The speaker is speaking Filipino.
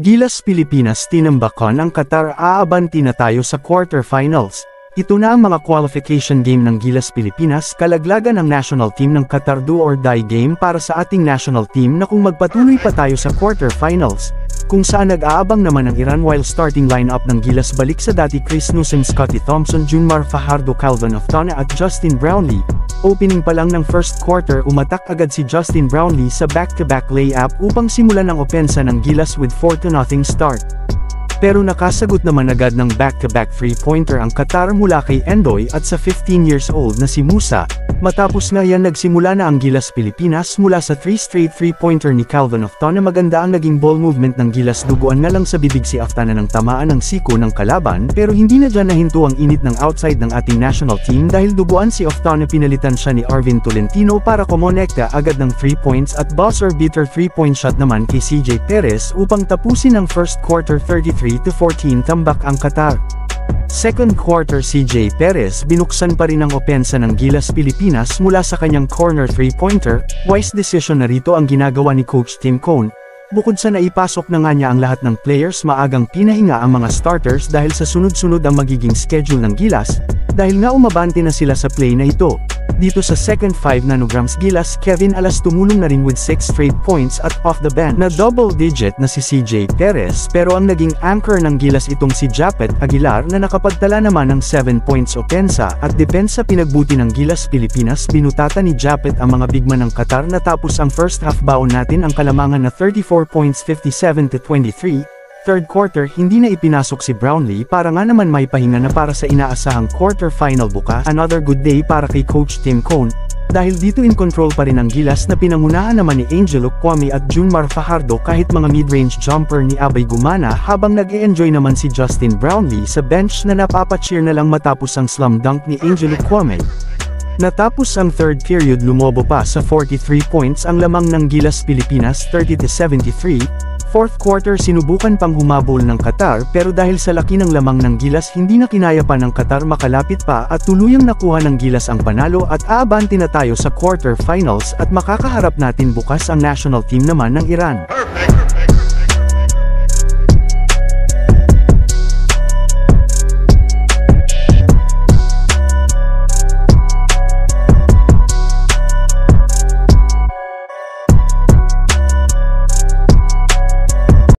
Gilas Pilipinas tinambakan ang Qatar aabanti na tayo sa quarterfinals. Ito na ang mga qualification game ng Gilas Pilipinas kalaglagan ng national team ng Qatar do or die game para sa ating national team na kung magpatuloy pa tayo sa quarterfinals, kung saan nag-aabang naman ang Iran while starting lineup ng Gilas balik sa dati Chris Newsom Scotty Thompson Junmar Fajardo Calvin Oftana at Justin Brownlee, Opening pa lang ng first quarter umatak agad si Justin Brownlee sa back-to-back layup upang simulan ang opensa ng Gilas with 4-0 start. Pero nakasagot naman agad ng back-to-back three-pointer ang Qatar mula kay Endoy at sa 15 years old na si Musa, matapos nga yan nagsimula na ang Gilas Pilipinas mula sa 3 straight three-pointer ni Calvin Oftana maganda ang naging ball movement ng Gilas. Duguan na lang sa bibig si Oftana ng tamaan ng siko ng kalaban pero hindi na dyan nahinto ang init ng outside ng ating national team dahil duguan si Oftana pinalitan siya ni Arvin Tolentino para kumonekta agad ng 3 points at buzzer beater 3-point shot naman kay CJ Perez upang tapusin ang first quarter 33 3-14 tambak ang Qatar. Second quarter CJ Perez binuksan pa rin ang opensa ng Gilas Pilipinas mula sa kanyang corner 3-pointer, wise decision na rito ang ginagawa ni Coach Tim Cone. Bukod sa naipasok na nga niya ang lahat ng players maagang pinahinga ang mga starters dahil sa sunod-sunod ang magiging schedule ng Gilas, dahil nga umabante na sila sa play na ito. Dito sa second 5 nanograms Gilas Kevin Alas tumulong na rin with 6 straight points at off the bench. Na double digit na si CJ Perez pero ang naging anchor ng Gilas itong si Japet Aguilar na nakapagtala naman ng 7 points opensa at depensa pinagbuti ng Gilas Pilipinas binutata ni Japet ang mga bigman ng Qatar natapos ang first half baon natin ang kalamangan na 34 points 57 to 23 Third quarter hindi na ipinasok si Brownlee para nga naman may pahinga na para sa inaasahang quarter-final bukas. Another good day para kay Coach Tim Cone, dahil dito in control pa rin ang gilas na pinangunahan naman ni Angelo Kwame at Junmar Fajardo kahit mga mid-range jumper ni Abay Gumana habang nag-e-enjoy naman si Justin Brownlee sa bench na napapacheer na lang matapos ang slam dunk ni Angelo Kwame. Natapos ang third period lumobo pa sa 43 points ang lamang ng Gilas Pilipinas 30-73, Fourth quarter sinubukan pang humabol ng Qatar pero dahil sa laki ng lamang ng Gilas hindi na kinaya pa ng Qatar makalapit pa at tuluyang nakuha ng Gilas ang panalo at aabante na tayo sa quarter finals at makakaharap natin bukas ang national team naman ng Iran. Perfect.